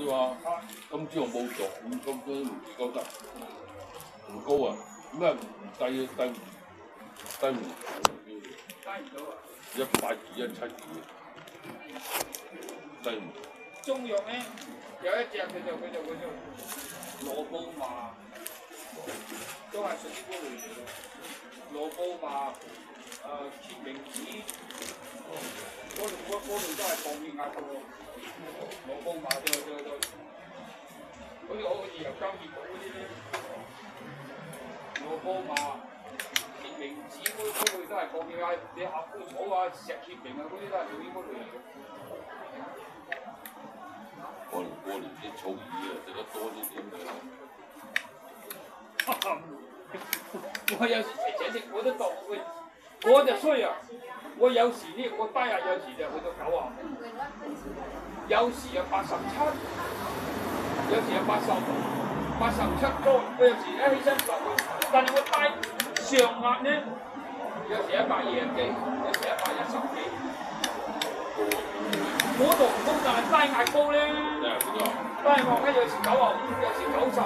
啫嘛。今朝又冇做，咁今朝唔高得唔高啊？咩唔低低唔低唔低唔到啊！一百二一七二，低唔中藥咧有一隻佢就佢就佢就羅布馬，都係屬於嗰類嚟嘅。羅布馬、誒決明子，嗰類嗰嗰類都係降血壓嘅喎。羅布馬就就就，好似好似由交熱股嗰啲咧，羅布馬。決明子嗰嗰類都係降血壓，你合歡草啊、石決明啊嗰啲都係屬於嗰類嚟嘅。過年過年啲草魚啊，食得多啲點嘅。我有時食食我都當我我就衰啊！我有時呢，我低壓有時就去到九啊，有時有八十七，有時有八十、八十七多，我有時一起身就會，但係我低上壓呢，有時一百二幾，有時一百一十幾，我度唔高，但係低壓高咧。低壓咧有時九啊五，有時九十，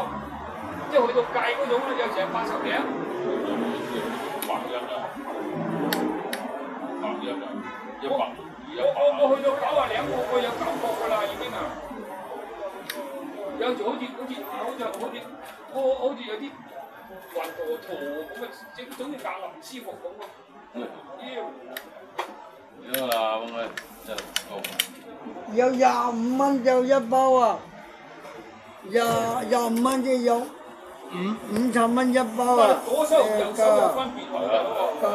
即係去到計嗰種咧，有時係八十零。我我。去到九啊零，我我有感覺㗎啦，已經啊。有時好似好似好似好似我好似有啲暈陀陀咁啊，即總之硬係唔舒服咁啊。妖！因為啊，咁啊，真係高。有廿五蚊就一包啊，廿廿五蚊即有五五十蚊一包啊，左手右手有分別㗎喎。誒